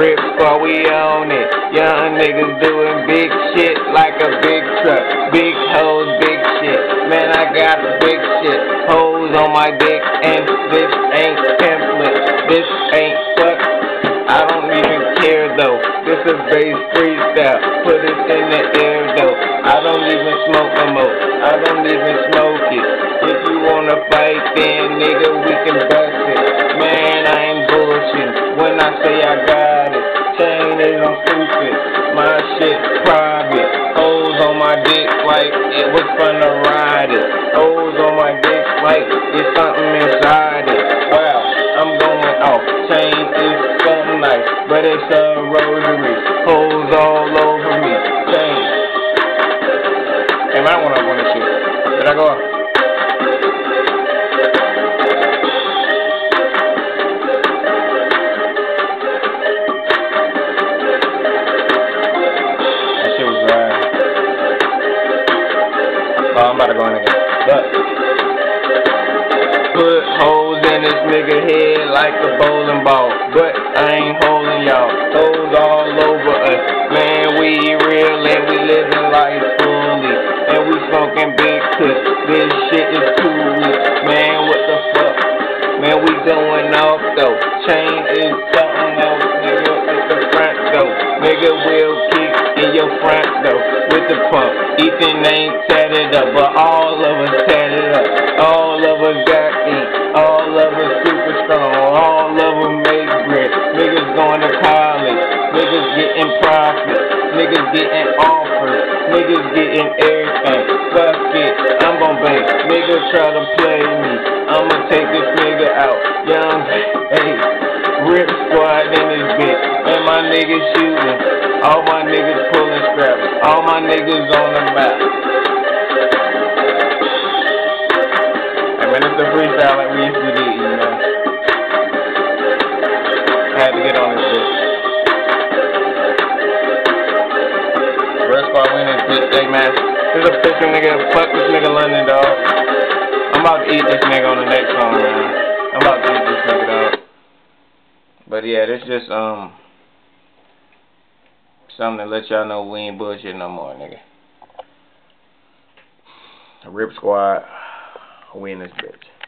on. Rip squad, we own it. Young niggas doing big shit like a big truck. Big hoes, big shit. Man, I got big shit. Hoes on my dick, and this ain't template. This ain't fuck. I don't even care though. This is bass freestyle. Put it in the air though. I don't even smoke no more. I don't even smoke it. If you wanna fight, then nigga, we can bust it. Man, I ain't bullshit. When I say I got I'm stupid. My shit private. Hoes on my dick like it was fun to ride it. Hoes on my dick like it's something inside it. Wow, I'm going off. Chain is something nice, but it's a rosary. Hoes all over me. Chain. Man, I went up on this shit. Did I go up? Oh, I'm about to go in again. But put holes in this nigga head like a bowling ball. But I ain't holding y'all. Hoes all over us. Man, we real and we living life fully. And we smoking big kush. This shit is too weak. Man, what the fuck? Man, we going off though. Chain is something else, nigga. At the front though. Nigga We'll kick in your front though. With the pump. Ethan ain't tatted up, but all of us tatted up. All of us got ink. All of us super strong. All of them make bread. Niggas going to college. Niggas getting profit. Niggas getting offers. Niggas getting everything. Fuck it. I'm gon' bang. Niggas try to play me. I'ma take this nigga out. Young, hey. Rip squad in this bitch. And my niggas shooting. All my niggas pulling scraps. All my niggas on the map. Hey man, it's a freestyle like we used to do, you know. I had to get on this bitch. Red squad win this bitch, hey man. This a picture nigga. Fuck this nigga London, dog. I'm about to eat this nigga on the next song, man. I'm about to eat this nigga, dog. But yeah, this just um something to let y'all know we ain't bullshit no more, nigga. Rip Squad, we in this bitch.